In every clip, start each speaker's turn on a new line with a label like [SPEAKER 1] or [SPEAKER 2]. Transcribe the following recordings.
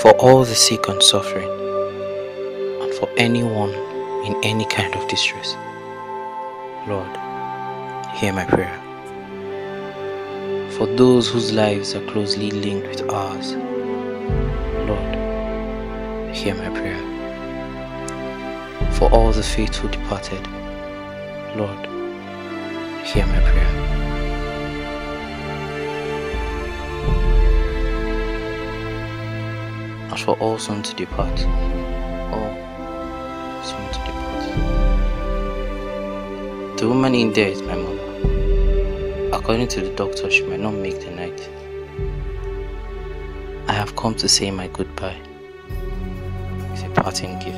[SPEAKER 1] for all the sick and suffering, and for anyone in any kind of distress. Lord, hear my prayer. For those whose lives are closely linked with ours, Lord, hear my prayer. For all the faithful departed, Lord, hear my prayer. And for all soon to depart, all soon to depart. The woman in there is my mother. According to the doctor, she might not make the night. I have come to say my goodbye. It's a parting gift.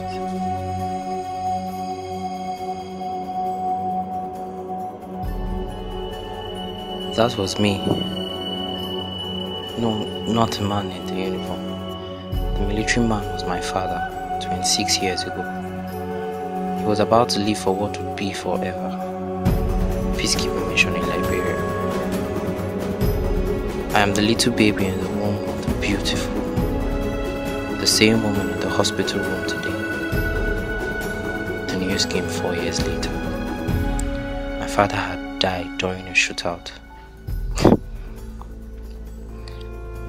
[SPEAKER 1] That was me. No, not a man in. The military man was my father 26 years ago. He was about to leave for what would be forever peacekeeping mission in Liberia. I am the little baby in the womb of the beautiful the same woman in the hospital room today. The news came four years later. My father had died during a shootout.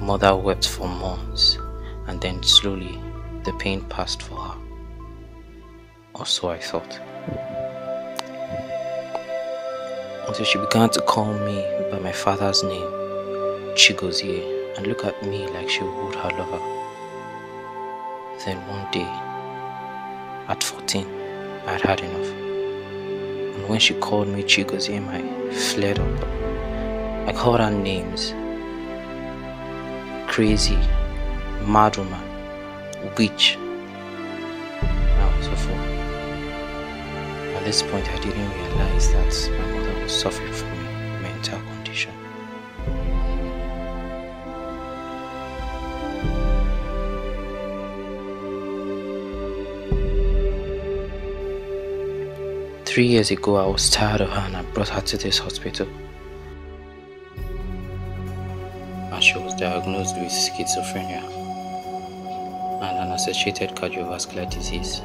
[SPEAKER 1] Mother wept for months, and then slowly the pain passed for her. Or so I thought. Until she began to call me by my father's name, Chigozie, and look at me like she would her lover. Then one day, at 14, I had had enough. And when she called me Chigozie, I flared up. I called her names crazy, mad woman, witch. Now, so forth. At this point, I didn't realize that my mother was suffering from a mental condition. Three years ago, I was tired of her and I brought her to this hospital. And she was diagnosed with schizophrenia and an associated cardiovascular disease.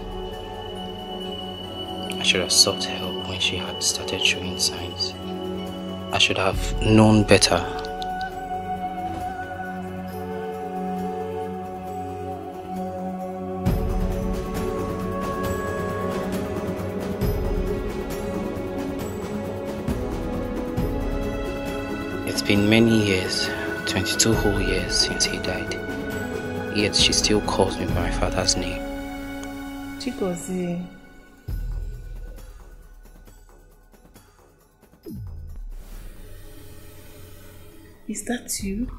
[SPEAKER 1] I should have sought help when she had started showing signs. I should have known better. It's been many years, 22 whole years since he died. Yet she still calls me by my father's name.
[SPEAKER 2] Chigozie. Is that you?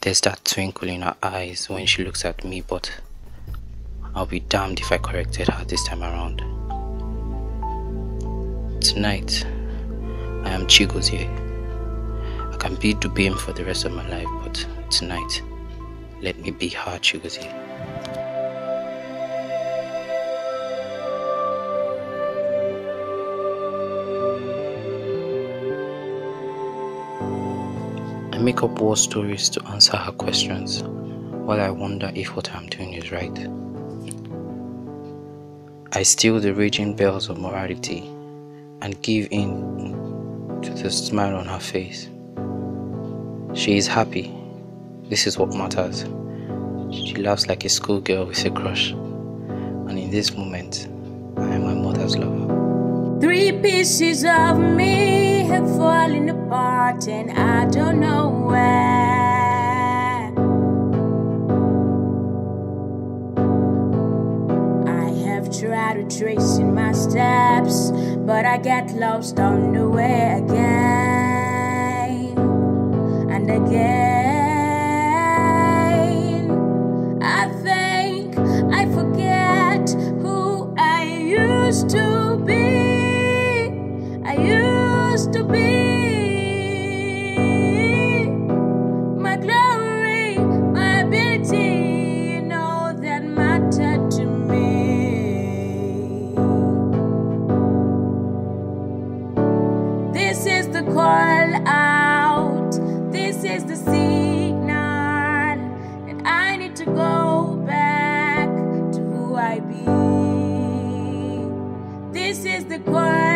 [SPEAKER 1] There's that twinkle in her eyes when she looks at me, but I'll be damned if I corrected her this time around. Tonight, I am Chigozie. Can be Dubem for the rest of my life, but tonight, let me be her Chigozie. I make up war stories to answer her questions while I wonder if what I'm doing is right. I steal the raging bells of morality and give in to the smile on her face. She is happy. This is what matters. She laughs like a schoolgirl with a crush. And in this moment, I am my mother's lover.
[SPEAKER 3] Three pieces of me have fallen apart, and I don't know where. I have tried retracing my steps, but I get lost on the way again again. I think I forget who I used to be. I used to be my glory, my ability, you know that mattered to me. This is the call out, this is the signal I need to go back to who I be. This is the call.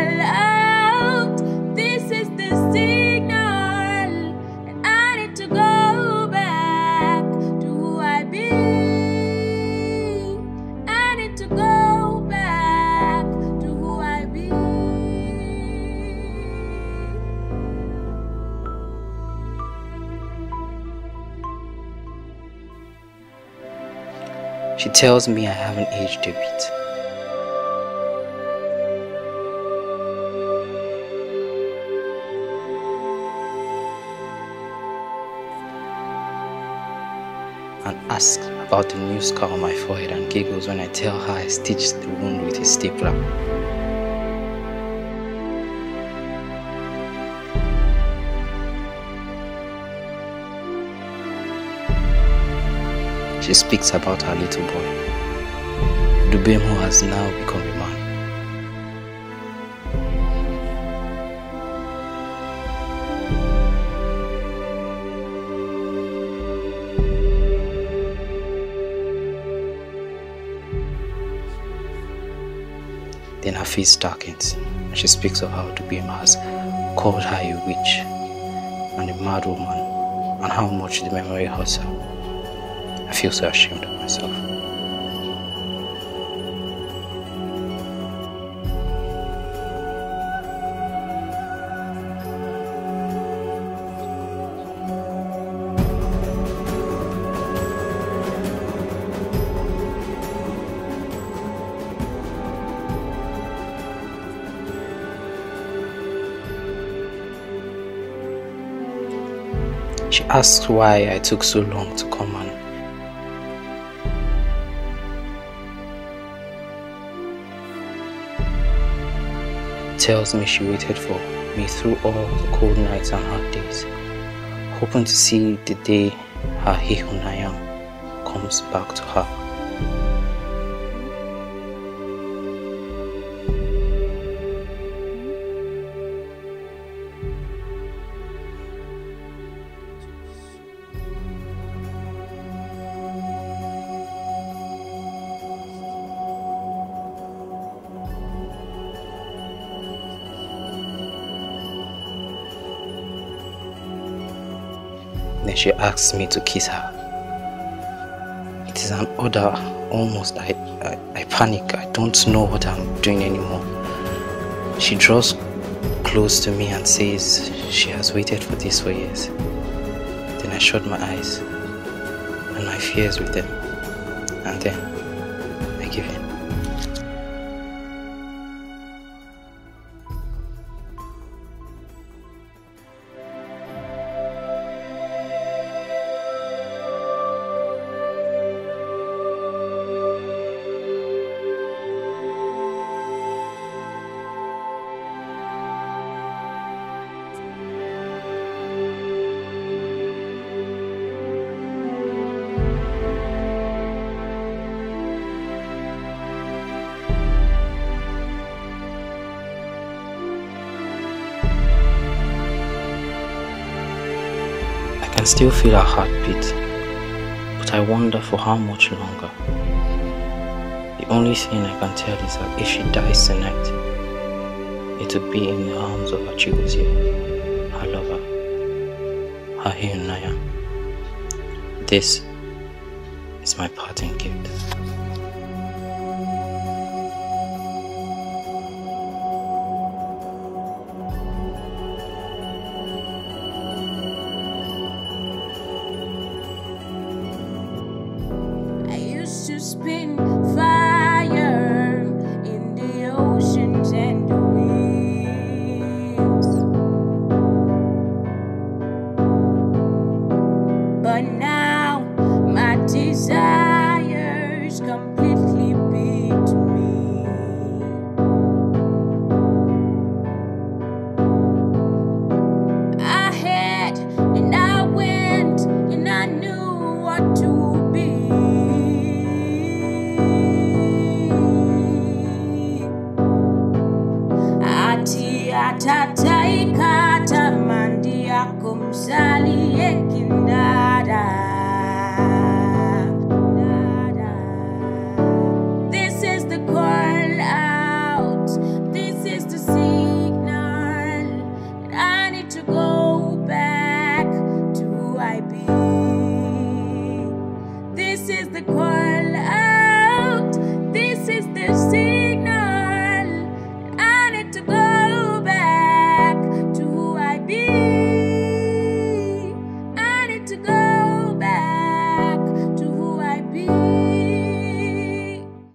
[SPEAKER 1] She tells me I haven't aged a bit. And asks about the new scar on my forehead and giggles when I tell her I stitched the wound with a stapler. She speaks about her little boy, Dubemo has now become a man. Then her face darkens and she speaks of how Dubemo has called her a witch and a mad woman and how much the memory hurts her. I feel so ashamed of myself. She asks why I took so long to come and tells me she waited for me through all the cold nights and hard days, hoping to see the day her Ihunanyam comes back to her. Then she asks me to kiss her. It is an order, almost. I, I, I panic. I don't know what I'm doing anymore. She draws close to me and says she has waited for this for years. Then I shut my eyes and my fears with them. And then can still feel her heartbeat, but I wonder for how much longer. The only thing I can tell is that if she dies tonight, it will be in the arms of her Chigozie, her lover, her Ihunanya. This is my parting gift.
[SPEAKER 3] Spin This is the call out. This is the signal. I need to go back to who I be This is the call